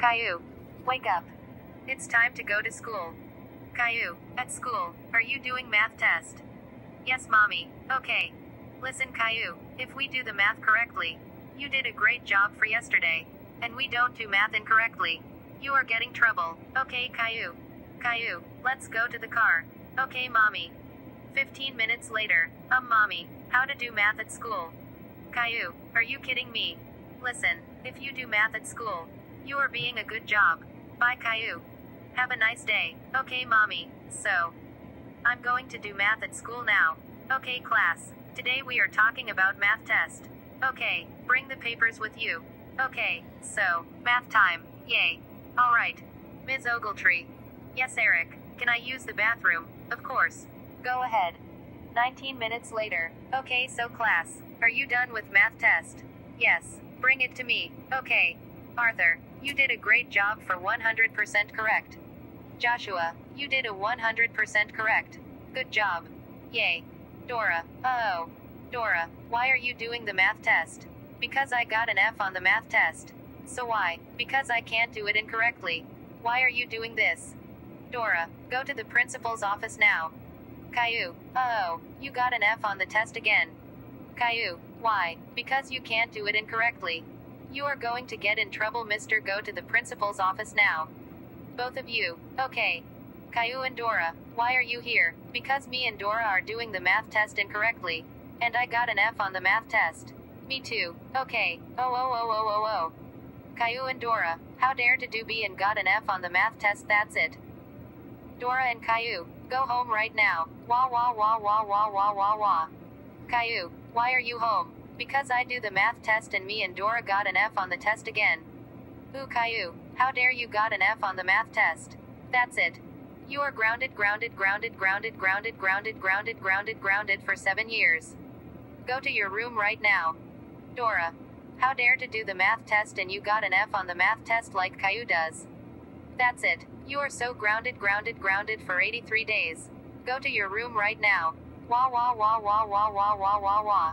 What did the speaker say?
Caillou, wake up. It's time to go to school. Caillou, at school, are you doing math test? Yes, mommy. Okay. Listen, Caillou, if we do the math correctly, you did a great job for yesterday, and we don't do math incorrectly. You are getting trouble. Okay, Caillou. Caillou, let's go to the car. Okay, mommy. 15 minutes later, um, mommy, how to do math at school. Caillou, are you kidding me? Listen, if you do math at school, you are being a good job. Bye, Caillou. Have a nice day. Okay, mommy. So, I'm going to do math at school now. Okay, class. Today we are talking about math test. Okay, bring the papers with you. Okay, so, math time. Yay. Alright. Ms. Ogletree. Yes, Eric. Can I use the bathroom? Of course. Go ahead. 19 minutes later. Okay, so class, are you done with math test? Yes. Bring it to me. Okay. Arthur, you did a great job for 100% correct. Joshua, you did a 100% correct. Good job. Yay. Dora, oh. Dora, why are you doing the math test? Because I got an F on the math test. So why? Because I can't do it incorrectly. Why are you doing this? Dora, go to the principal's office now. Caillou, oh, you got an F on the test again. Caillou, why? Because you can't do it incorrectly. You are going to get in trouble, mister. Go to the principal's office now. Both of you, okay. Caillou and Dora, why are you here? Because me and Dora are doing the math test incorrectly. And I got an F on the math test. Me too, okay. Oh, oh, oh, oh, oh, oh. Caillou and Dora, how dare to do B and got an F on the math test, that's it. Dora and Caillou, go home right now. Wah wah wah wah wah wah wah wah. Caillou, why are you home? Because I do the math test and me and Dora got an F on the test again. Ooh Caillou, how dare you got an F on the math test? That's it. You are grounded, grounded, grounded, grounded, grounded, grounded, grounded, grounded, grounded for seven years. Go to your room right now. Dora, how dare to do the math test and you got an F on the math test like Caillou does. That's it. You are so grounded, grounded, grounded for 83 days. Go to your room right now. Wah wah wah wah wah wah wah wah wah.